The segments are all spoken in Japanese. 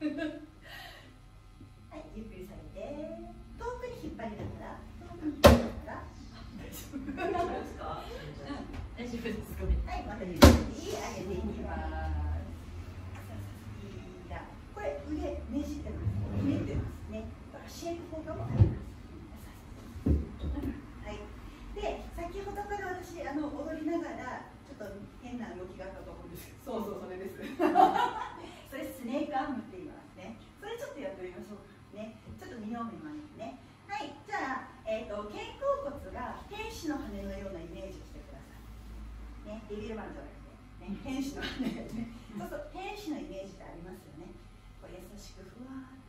はいゆっくり下げて遠くに引っ張りながら遠くに引っ張りながら大丈夫ですか？大丈夫ですか？はいまたゆっくり上げていきます。これ腕ねじってますね。じってますねシェイク効果もあります。を見ますね。はいじゃあ、えーと、肩甲骨が天使の羽のようなイメージをしてください。ねビビルマンじゃなくて、ね、天使の羽そうそう天使のイメージってありますよね。こう優しくふわーっ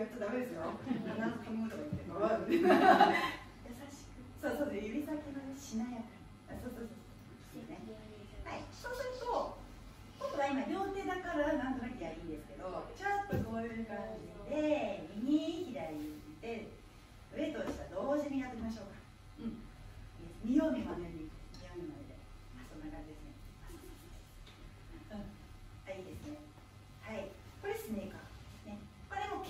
やっちゃダメですよ。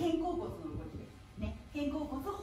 肩甲骨の動きです、ね、肩甲骨を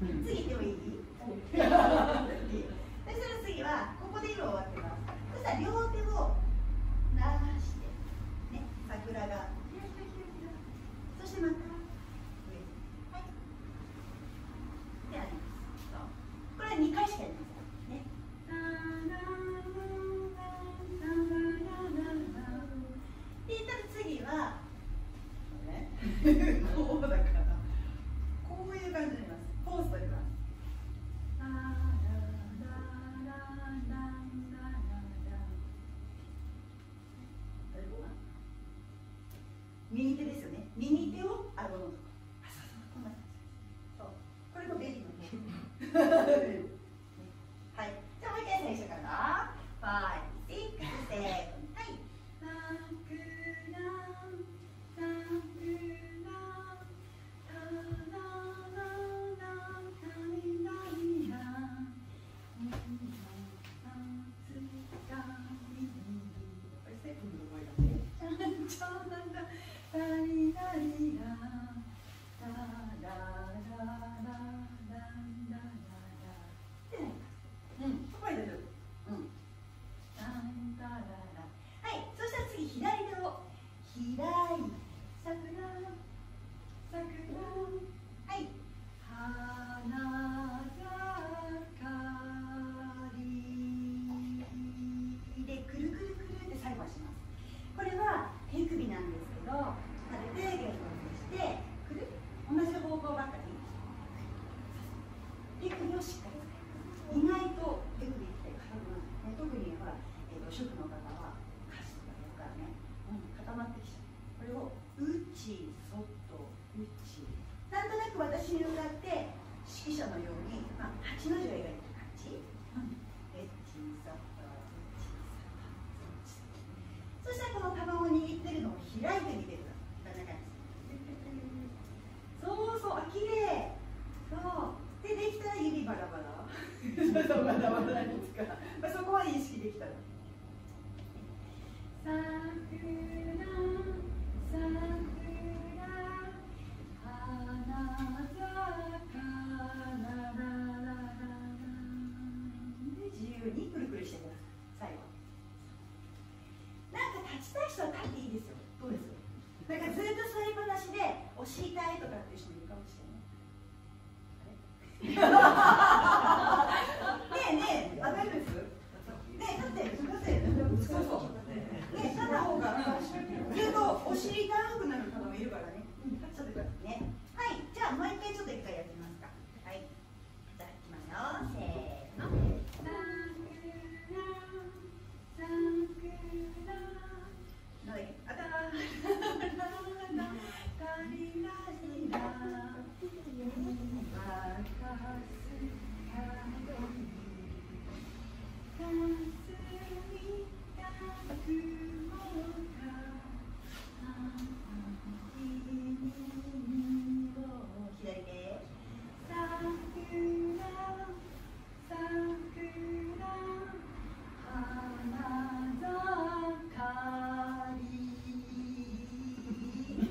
次でもいいそしたら次はここで色終わってます。そしたら両手を流してね桜がそしてまたはいであります。これは回しかやねで次は、はい。じゃあもう一回最初から。はい、はいはい、はい、はい、はいはい。ちい、はなんい。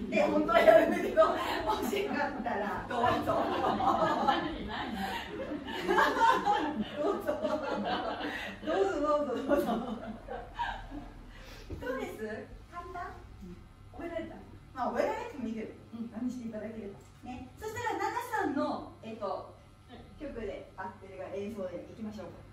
で本当はやるんだけど欲しかったら。どうぞ。どうぞ。どうぞ。どうぞ。どうです？簡単？覚えられた？まあ覚えられてもいいけど、うん、何していただければ。ね。そしたら奈々さんのえっと曲であってるが映像でいきましょうか。